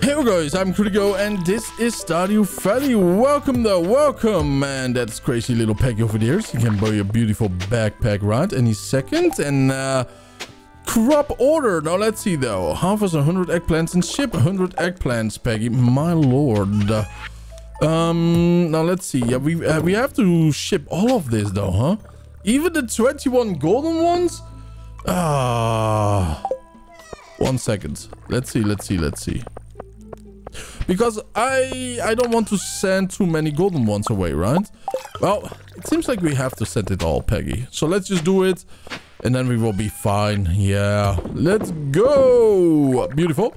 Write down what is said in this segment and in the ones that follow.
Hey guys, I'm Kurigo and this is Stardew Valley. Welcome though, welcome. And that's crazy little Peggy over there. She can buy a beautiful backpack right any second. And uh, crop order. Now let's see though. Harvest 100 eggplants and ship 100 eggplants, Peggy. My lord. Um, now let's see. Yeah, we, uh, we have to ship all of this though, huh? Even the 21 golden ones? Ah. One second. Let's see, let's see, let's see. Because I I don't want to send too many golden ones away, right? Well, it seems like we have to send it all, Peggy. So let's just do it. And then we will be fine. Yeah. Let's go. Beautiful.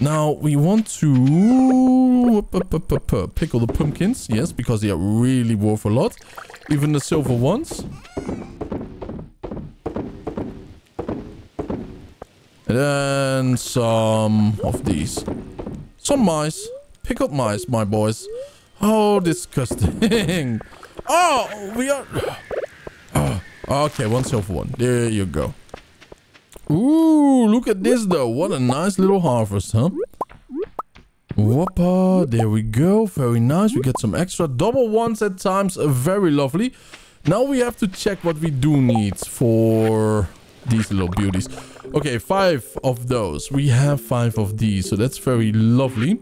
Now, we want to pickle the pumpkins. Yes, because they are really worth a lot. Even the silver ones. And then some of these. Some mice. Pickled mice, my boys. Oh, disgusting. oh, we are... Oh, okay, one silver one. There you go. Ooh, look at this though. What a nice little harvest, huh? Whoppa, there we go. Very nice. We get some extra double ones at times. Very lovely. Now we have to check what we do need for these little beauties. Okay, five of those. We have five of these, so that's very lovely.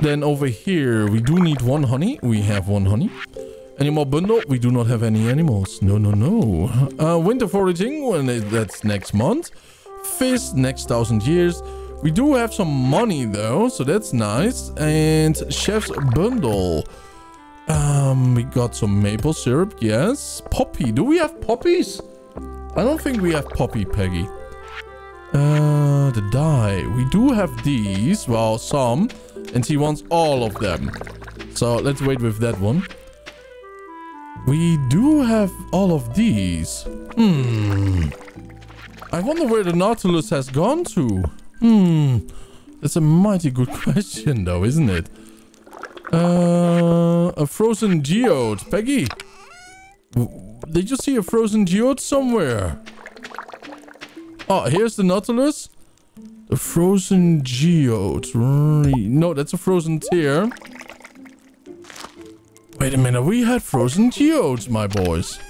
Then over here, we do need one honey. We have one honey. Animal bundle. We do not have any animals. No, no, no. Uh, winter foraging. When it, that's next month. Fish next thousand years. We do have some money though, so that's nice. And chef's bundle. Um, we got some maple syrup. Yes. Poppy. Do we have poppies? I don't think we have poppy, Peggy. Uh, the dye. We do have these. Well, some. And he wants all of them. So let's wait with that one. We do have all of these. Hmm. I wonder where the Nautilus has gone to. Hmm. That's a mighty good question though, isn't it? Uh, a frozen geode. Peggy. Did you see a frozen geode somewhere? Oh, here's the Nautilus. The frozen geode. No, that's a frozen tear. Wait a minute, we had frozen geodes, my boys.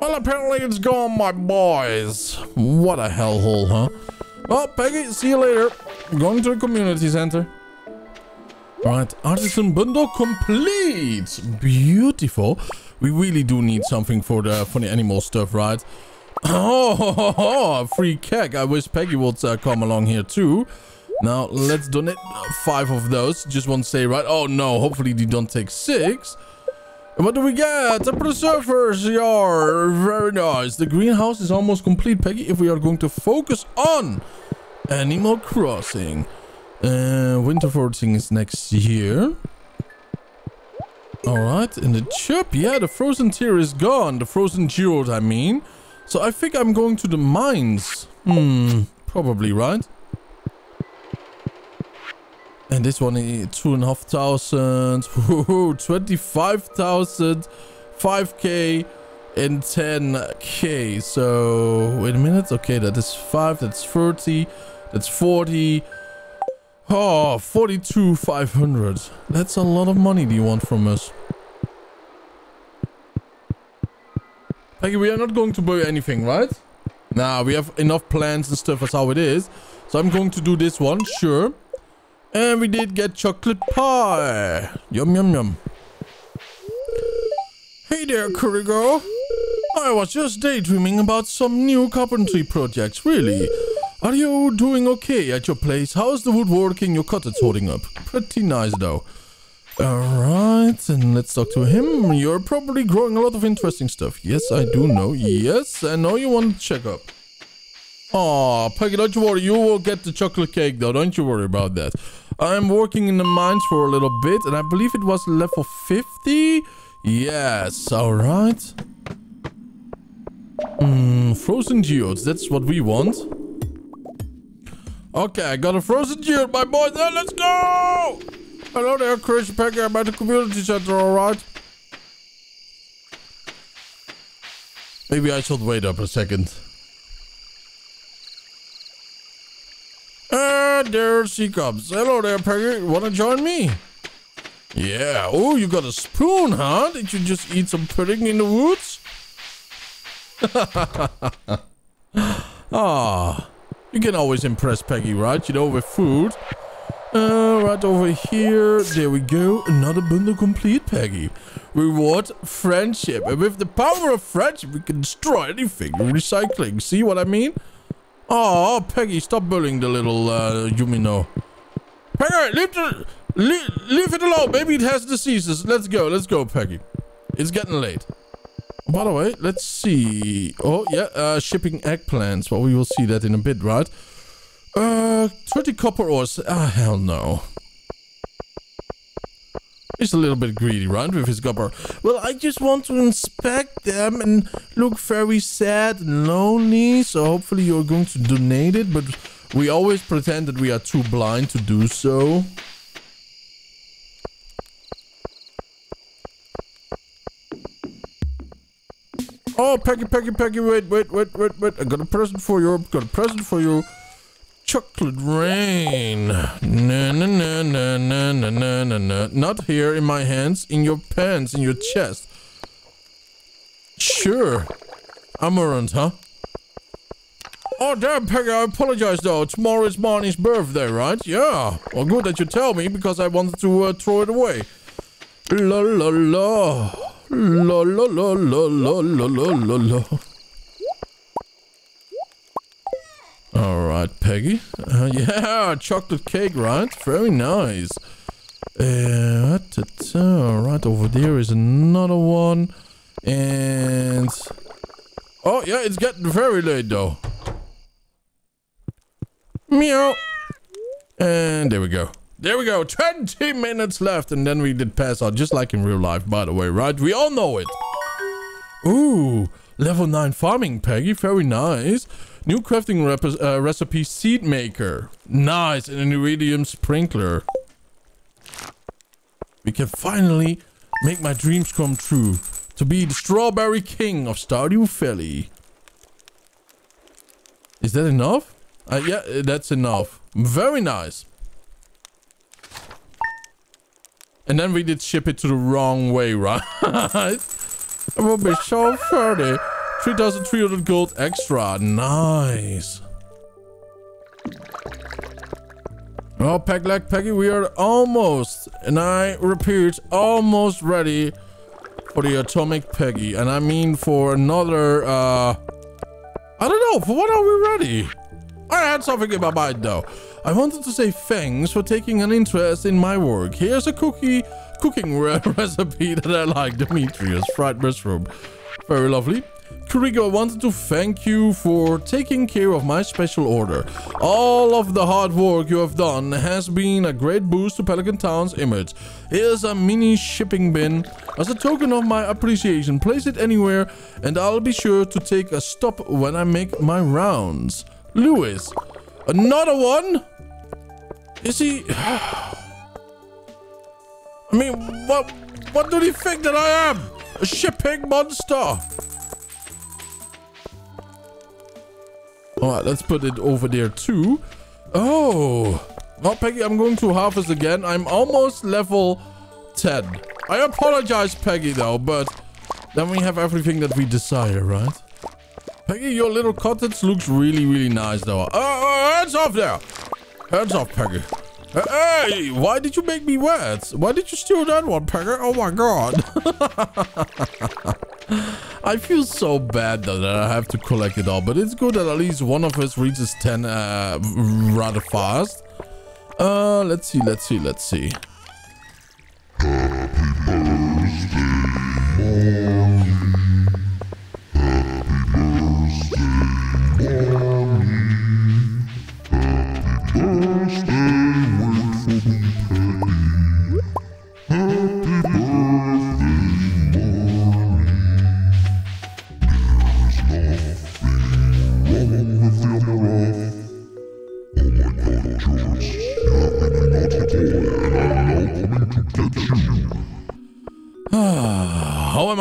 Well, apparently it's gone, my boys. What a hellhole, huh? Well, Peggy, see you later. I'm going to the community center. Alright, artisan bundle complete. Beautiful. We really do need something for the the animal stuff, right? Oh, free keg. I wish Peggy would uh, come along here too. Now, let's donate five of those. Just one say, right? Oh, no. Hopefully, they don't take six. And What do we get? A preserver's yard. Very nice. The greenhouse is almost complete, Peggy. If we are going to focus on Animal Crossing. Uh, winter foraging is next year. Alright, and the chip. Yeah, the frozen tear is gone. The frozen geode, I mean. So I think I'm going to the mines. Hmm, probably, right? And this one is two and a half thousand, twenty-five thousand, five k, and ten k. So wait a minute. Okay, that is five. That's thirty. That's forty. Oh, 42, 500. That's a lot of money do you want from us. Peggy, we are not going to buy anything, right? Nah, we have enough plants and stuff as how it is. So I'm going to do this one, sure. And we did get chocolate pie. Yum, yum, yum. Hey there, Kurigo. I was just daydreaming about some new carpentry projects, really. Are you doing okay at your place? How's the woodworking your cottage holding up? Pretty nice, though. Alright, and let's talk to him. You're probably growing a lot of interesting stuff. Yes, I do know. Yes, I know you want to check up. Aw, Peggy, don't you worry. You will get the chocolate cake, though. Don't you worry about that. I'm working in the mines for a little bit, and I believe it was level 50? Yes, alright. Hmm, frozen geodes. That's what we want. Okay, I got a frozen geode, my boy. There, let's go! Hello there, Chris Peggy. I'm at the community center, alright? Maybe I should wait up a second. Ah, there she comes. Hello there, Peggy. Wanna join me? Yeah. Oh, you got a spoon, huh? Did you just eat some pudding in the woods? ah, you can always impress Peggy, right? You know, with food. Uh, right over here. There we go. Another bundle complete, Peggy. Reward friendship. And with the power of friendship, we can destroy anything. Recycling. See what I mean? Oh, Peggy, stop bullying the little uh, Junimo. Peggy, leave, the, leave, leave it alone. Maybe it has diseases. Let's go. Let's go, Peggy. It's getting late. By the way, let's see. Oh, yeah, uh, shipping eggplants. Well, we will see that in a bit, right? Uh, 30 copper ores. Ah, hell no. He's a little bit greedy, right, with his copper. Well, I just want to inspect them and look very sad and lonely, so hopefully you're going to donate it, but we always pretend that we are too blind to do so. Oh, Peggy, Peggy, Peggy, wait, wait, wait, wait, wait. I got a present for you. I got a present for you. Chocolate rain. Na na na na na na na na na. Not here in my hands, in your pants, in your chest. Sure. Amaranth, huh? Oh, damn, Peggy, I apologize, though. Tomorrow is Marnie's birthday, right? Yeah. Well, good that you tell me, because I wanted to uh, throw it away. La la la. La la la la la la la la la. Alright, Peggy. Uh, yeah, chocolate cake, right? Very nice. Uh, right over there is another one. And... Oh, yeah, it's getting very late, though. Meow. And there we go. There we go. 20 minutes left. And then we did pass out, just like in real life, by the way, right? We all know it. Ooh, level 9 farming, Peggy. Very nice. New crafting uh, recipe seed maker. Nice. And an iridium sprinkler. We can finally make my dreams come true. To be the strawberry king of Stardew Valley. Is that enough? Uh, yeah, that's enough. Very nice. And then we did ship it to the wrong way, right? It will be so 30. 3,300 gold extra. Nice. Oh, Pegleg, Peggy, we are almost, and I repeat, almost ready for the Atomic Peggy. And I mean for another, uh... I don't know, for what are we ready? I had something in my mind though. I wanted to say thanks for taking an interest in my work. Here's a cookie cooking re recipe that I like, Demetrius, fried mushroom. Very lovely. Kurigo, I wanted to thank you for taking care of my special order. All of the hard work you have done has been a great boost to Pelican Town's image. Here's a mini shipping bin. As a token of my appreciation, place it anywhere and I'll be sure to take a stop when I make my rounds. Lewis, another one? Is he... I mean, what, what do you think that I am? A shipping monster? Alright, let's put it over there too. Oh. Well, Peggy, I'm going to harvest again. I'm almost level 10. I apologize, Peggy, though, but then we have everything that we desire, right? Peggy, your little cottage looks really, really nice, though. Uh, uh, hands off there. Hands off, Peggy. Hey, why did you make me wet? Why did you steal that one, Peggy? Oh my god. I feel so bad that I have to collect it all, but it's good that at least one of us reaches 10 uh, rather fast. Uh, let's see, let's see, let's see.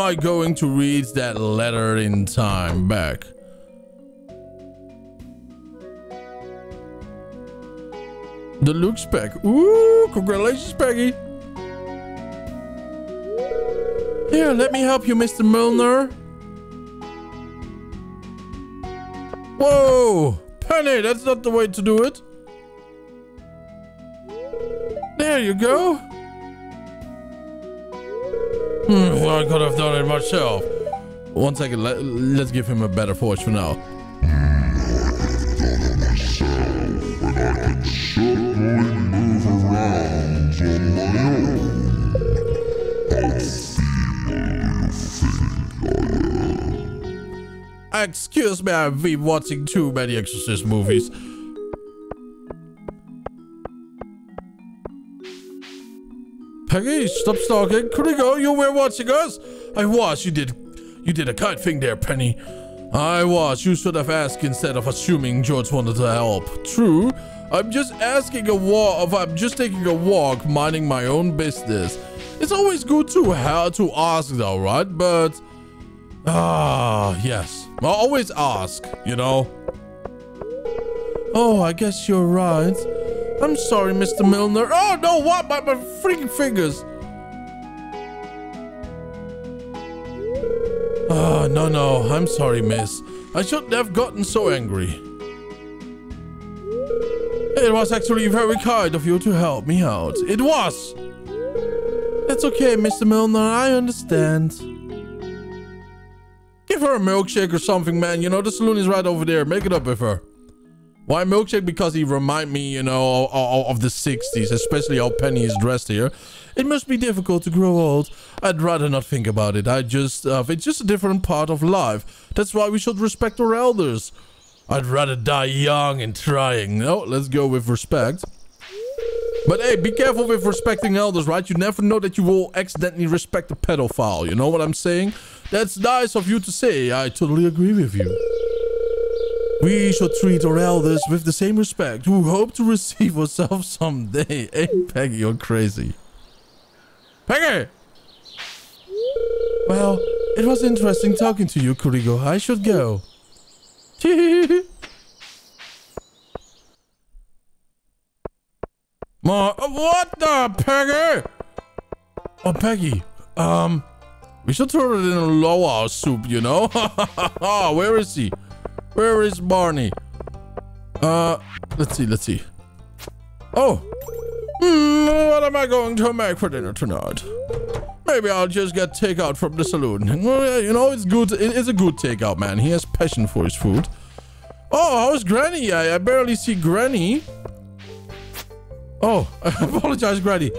I going to read that letter in time back? Deluxe pack. Ooh, congratulations, Peggy. Here, let me help you, Mr. Mullner. Whoa! Penny, that's not the way to do it. There you go. Hmm, well, I could have done it myself. One second, let, let's give him a better voice for now. Excuse me, I've been watching too many Exorcist movies. Peggy, stop stalking. Could you go? You were watching us? I was. You did. You did a kind thing there, Penny. I was. You should have asked instead of assuming George wanted to help. True. I'm just asking a walk. I'm just taking a walk, minding my own business. It's always good to have to ask, though, right? But ah, yes. I'll always ask. You know. Oh, I guess you're right. I'm sorry, Mr. Mullner. Oh, no, what? My, my freaking fingers. Ah, no, no. I'm sorry, miss. I shouldn't have gotten so angry. It was actually very kind of you to help me out. It was. That's okay, Mr. Mullner. I understand. Give her a milkshake or something, man. You know, the saloon is right over there. Make it up with her. Why milkshake? Because he remind me, you know, of, the 60s, especially how Penny is dressed here. It must be difficult to grow old. I'd rather not think about it. I just, uh, it's just a different part of life. That's why we should respect our elders. I'd rather die young and trying. No, let's go with respect. But hey, be careful with respecting elders, right? You never know that you will accidentally respect a pedophile. You know what I'm saying? That's nice of you to say. I totally agree with you. We should treat our elders with the same respect who hope to receive ourselves someday. Hey, Peggy, you're crazy. Peggy! Well, it was interesting talking to you, Kurigo. I should go. Ma, what the, Peggy? Oh, Peggy, um, we should throw it in a lower soup, you know? Where is he? Where is Barney? Uh, let's see, let's see. Oh, hmm, what am I going to make for dinner tonight? Maybe I'll just get takeout from the saloon. You know, it's good. It's a good takeout, man. He has passion for his food. Oh, how's Granny? I, I barely see Granny. Oh, I apologize, Granny.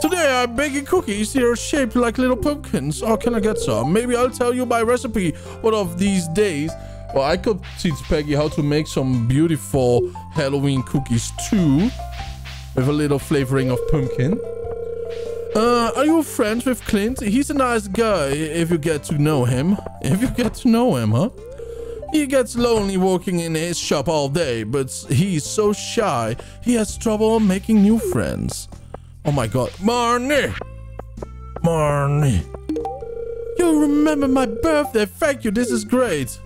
Today I'm baking cookies. They are shaped like little pumpkins. Oh, can I get some? Maybe I'll tell you my recipe one of these days. Well, I could teach Peggy how to make some beautiful Halloween cookies too. With a little flavoring of pumpkin. Uh, are you friends with Clint? He's a nice guy if you get to know him. If you get to know him, huh? He gets lonely working in his shop all day, but he's so shy, he has trouble making new friends. Oh my god. Marnie! Marnie. You remember my birthday. Thank you. This is great.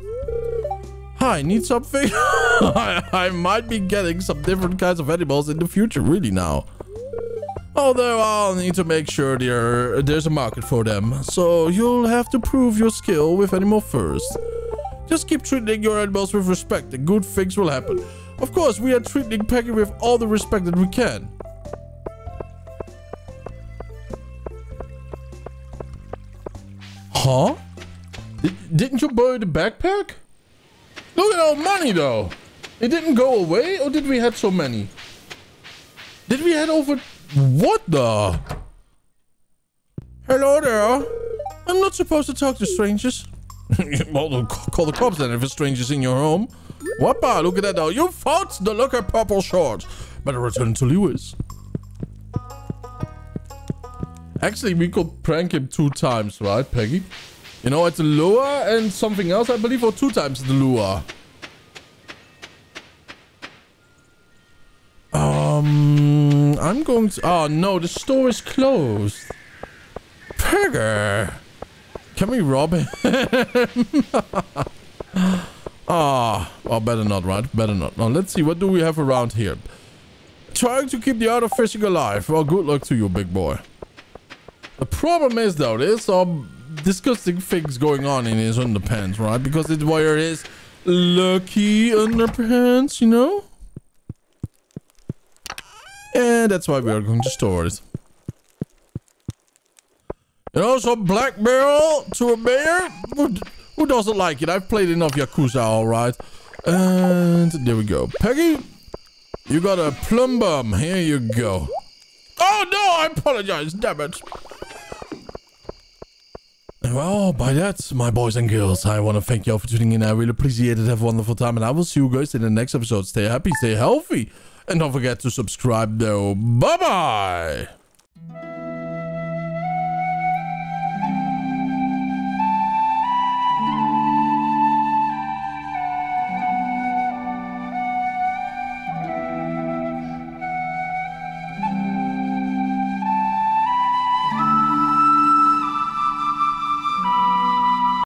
Hi, need something? I, I might be getting some different kinds of animals in the future, really now. Although I'll need to make sure there, there's a market for them. So you'll have to prove your skill with animal first. Just keep treating your animals with respect and good things will happen. Of course, we are treating Peggy with all the respect that we can. Huh? D didn't you buy the backpack? Look at our money though. It didn't go away or did we have so many? Did we head over... What the? Hello there. I'm not supposed to talk to strangers. well, call the cops then if a stranger's in your home. Whoppa, look at that though. You fought the look at purple shorts. Better return to Lewis. Actually, we could prank him two times, right, Peggy? You know, it's a lure and something else, I believe, or two times the lure. Um, I'm going to... Oh, no, the store is closed. Peggy! Can we rob him? Ah, oh, well, better not, right? Better not. Now, let's see. What do we have around here? Trying to keep the art of fishing alive. Well, good luck to you, big boy. The problem is, though, there's some disgusting things going on in his underpants, right? Because it's where his lucky underpants, you know? And that's why we are going to store it. You know, some black barrel to a bear? Who, who doesn't like it? I've played enough Yakuza, alright. And there we go. Peggy, you got a plum bum. Here you go. Oh no, I apologize. Damn it. Well, by that, my boys and girls, I want to thank you all for tuning in. I really appreciate it. Have a wonderful time. And I will see you guys in the next episode. Stay happy, stay healthy. And don't forget to subscribe though. Bye-bye.